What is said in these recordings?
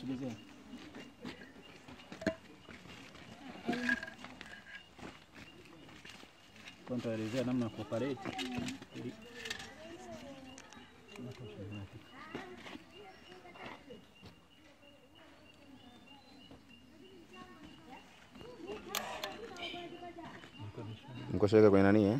Sogezea. Kwa nitaelezea namna ya kuoperate ili Inatosha, inatosha. Mkoshaweka kwenye nani eh?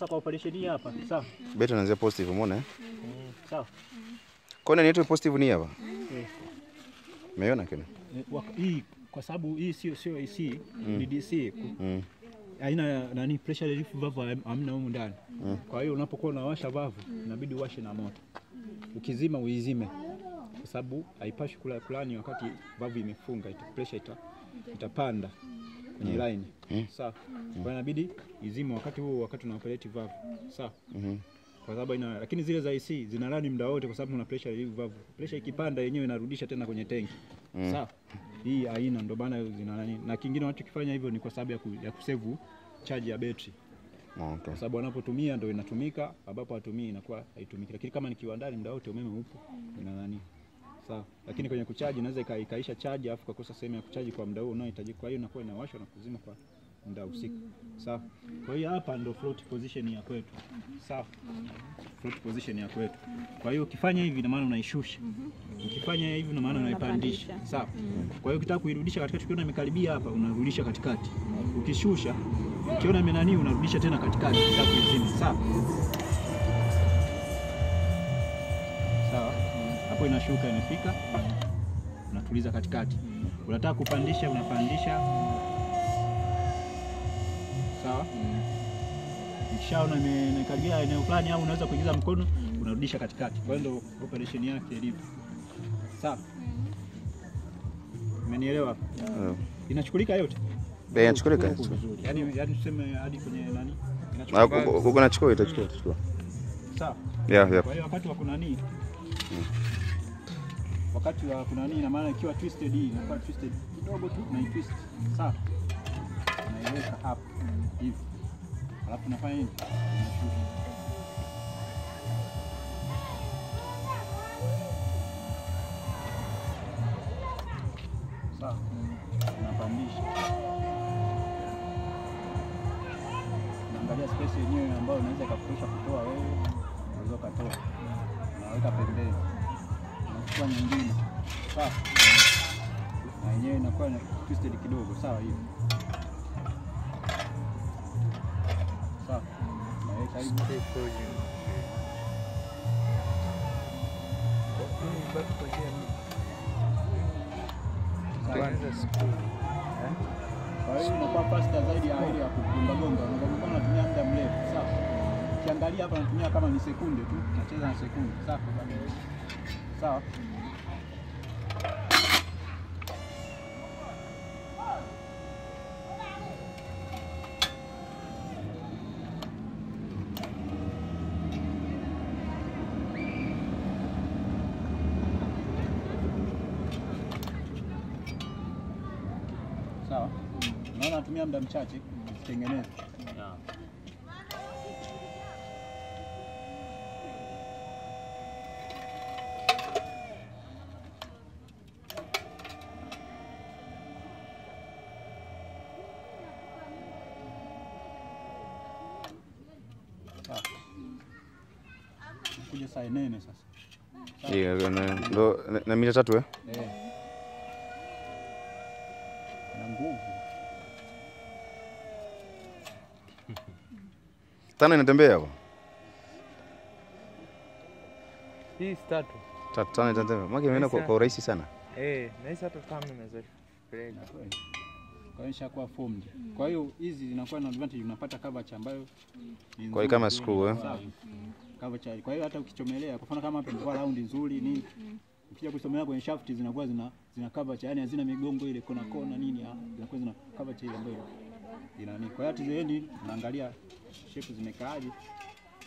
Sasa kwa operation hii hapa, sawa. Beta anaanza positive, umeona eh? sawa. Kona inaitwa positive ni hapa. Eh, Umeona kile? eh, hii kwa sababu hii sio sio AC ni DC Mm. aina nani pressure relief valve amna hamna humu ndani. Kwa hiyo unapokuwa unawasha valve inabidi uwashe na moto, ukizima uizime, kwa sababu haipashi kula kulani wakati valve imefunga, ita pressure ita, itapanda kwenye mm. line mm. sawa. Kwa inabidi izime wakati huo, wakati una operate valve sawa Mhm. kwa sababu ina, lakini zile za IC zina run muda wote, kwa sababu kuna pressure relief valve. Pressure ikipanda yenyewe inarudisha tena kwenye tenki Mm. sawa. Hii aina ndo maana zina nani, na kingine wanachokifanya hivyo ni kwa sababu ya, ku, ya kusevu charge ya betri, Okay. kwa sababu wanapotumia ndo inatumika, ambapo hatumii inakuwa haitumiki. Lakini kama ni kiwandani, muda wote umeme upo ina nani sawa, lakini kwenye kuchaji inaweza ika- ikaisha chaji afu kakosa sehemu ya kuchaji kwa muda huo unaohitaji, kwa hiyo inakuwa inawashwa na kuzima kwa muda husika. Sawa. Kwa hiyo hapa ndo float position ya kwetu. Sawa, float position ya kwetu. Kwa hiyo ukifanya hivi ina maana unaishusha, ukifanya hivi ina maana unaipandisha. Sawa. Kwa hiyo ukitaka kuirudisha katikati, ukiona imekaribia hapa unarudisha katikati, ukishusha ukiona imenani unarudisha tena katikati, sawa? Sawa. Hapo inashuka imefika, unatuliza katikati. Unataka kupandisha, unapandisha sawa. ikishaona ime- imekaribia eneo fulani, au unaweza kuingiza mkono, unarudisha katikati. Kwa hiyo ndio operation yake ilivyo. Sawa, umenielewa? Inachukulika yote Bei inachukulika. Yaani yaani tuseme hadi kwenye nani? inachukua huko- huko itachukua itachukua. Sawa. Yeah, yeah. Kwa hiyo wakati wa kunani, wakati wa kuna nini, na maana ikiwa twisted hii inakuwa twisted kidogo tu, na twist sawa, naiweka hapo hivi, alafu nafanya unashusha sawa, napandisha, naangalia space yenyewe ambayo unaweza ikakutosha kutoa wewe, unaweza ukatoa, naweka pembeni, unachukua nyingine, sawa, na yenyewe inakuwa ni twisted kidogo, sawa, hivi sawa, unaweka hivi. Kwa hiyo inakuwa faster zaidi ya ile ya. Unagonga unatumia muda mrefu. Sawa. Ukiangalia hapa natumia kama ni sekunde tu, nacheza na sekunde. Sawa. Sawa. Sawa. Unaona natumia muda mchache kutengeneza. Sawa. Kuja saa nene sasa. Yeah, na, ndo na, na mita tatu eh? Eh. Na nguvu. Tano inatembea hapo. Hii tatu. Tatu tano inatembea. Maki imeenda kwa, kwa urahisi sana. Eh, na hii hata tano inaweza kupeleka. Kwa hiyo ishakuwa formed. Kwa hiyo hizi zinakuwa na advantage, unapata coverage ambayo ni Kwa hiyo kama screw eh? Coverage. Kwa hiyo hata ukichomelea, kwa mfano kama hapa imekuwa round nzuri nini, ukija kuchomelea kwenye shaft zinakuwa zina zina coverage, yani hazina migongo ile kona kona nini, ah, zinakuwa zina coverage ile ambayo ina nini. Kwa hiyo hata unaangalia shape zimekaaje,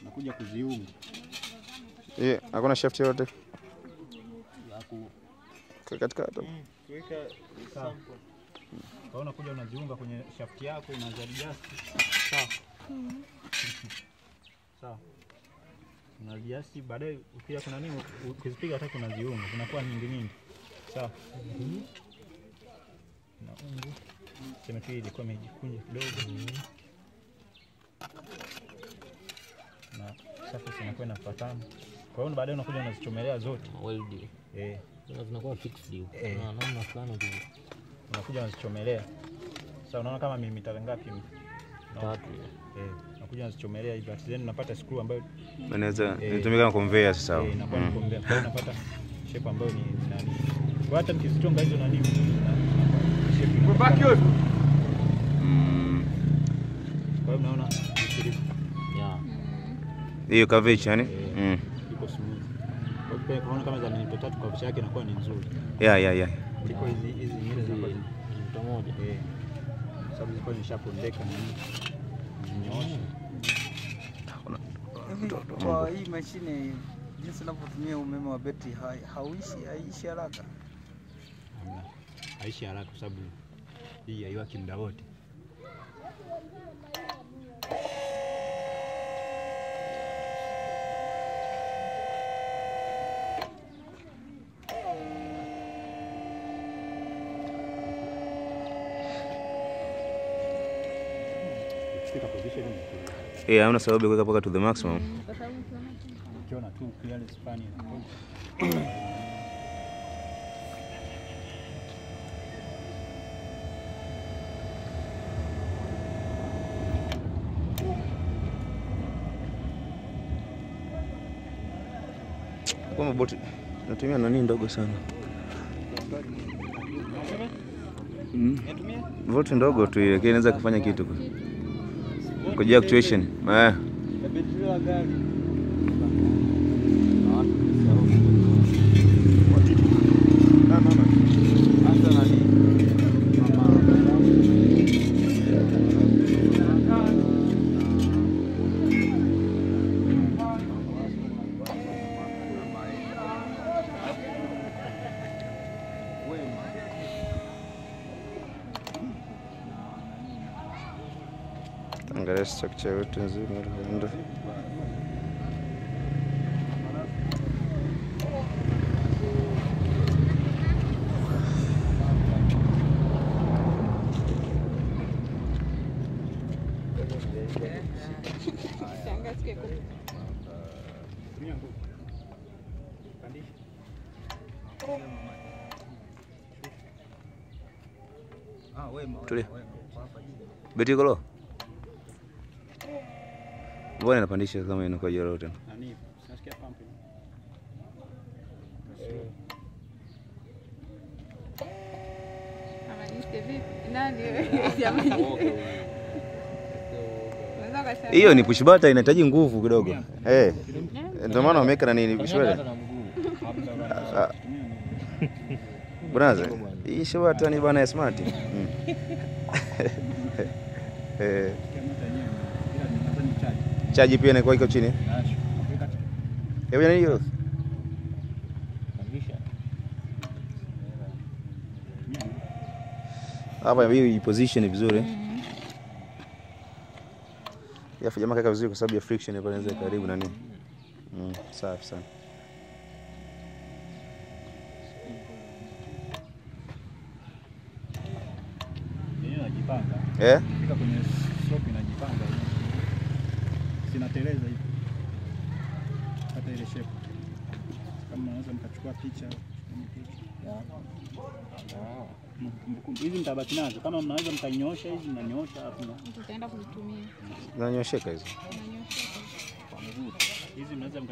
unakuja kuziunga Yeah, hakuna shaft yote ya ku katikati. Kuweka sample. Kwa hiyo unakuja unajiunga kwenye shaft yako unaziadjust. Sawa. Sawa. Unajiasi baadaye ukija kuna nini ukizipiga hata kuna ziungo zinakuwa nyingi nyingi. Sawa. Na ungu. Sema tu ile ilikuwa imejikunja kidogo. Na surface inakuwa inafuatana. Kwa hiyo baadaye unakuja unazichomelea zote. Weld. Eh, Zina- zinakuwa fixed. Eh. Na namna fulani tu unakuja unazichomelea. Sasa unaona kama milimita ngapi? Tatu. Eh, unakuja unazichomelea hivi then unapata screw ambayo Inaweza Eh. inatumika kama conveyor sasa. eh, inakuwa ni Mm. conveyor. Kwa hiyo unapata shape ambayo ni nani. Kwa hata mkizichonga hizo nani shape inakuwa- Mm. Kwa hiyo unaona Yeah. Hiyo coverage yani? Eh. Mm. iko smooth. Kwa hiyo kama za milimita tatu kwa yake inakuwa ni nzuri. Yeah, yeah, yeah. Kuliko hizi hizi nyingine zinakuwa zina- Mita moja. eh, sababu zilikuwa zimeshapondeka na. Zinyoosha. Kwa hii mashine jinsi unavyotumia umeme wa beti hai- hauishi haishi haraka. Haishi haraka kwa sababu hii haiwaki muda wote. Position Eh, hamna sababu ya kuweka paka to the maximum. ukiona tu clearance boti natumia nani ndogo sana. Mm. Voti ndogo tu ile, inaweza kufanya kitu. Kujia actuation. Eh. kurengera structure y'ubutunzi mu. Beti kalau. Mbona inapandisha kama inakuwa joro tena? Nani? Pump? Hiyo ni push button inahitaji nguvu kidogo. Eh. Ndio maana wameweka na nini push button. Brother, hii show hata ni bana ya smart. Mm. Eh, chaji pia inakuwa iko chini. Pandisha. Hapa hii position vizuri. Yafu jamaa kaka vizuri kwa sababu ya friction hapa inaweza karibu nani. Mm, safi sana. Yenyewe Sinateleza hivi. Hata ile shape. Kama unaweza mkachukua picha. Hizi mtabaki nazo. Kama mnaweza mkanyoosha hizi mnanyosha hapo mtaenda Tutaenda kuzitumia. Zinanyosheka hizo. Hizi mnaweza mka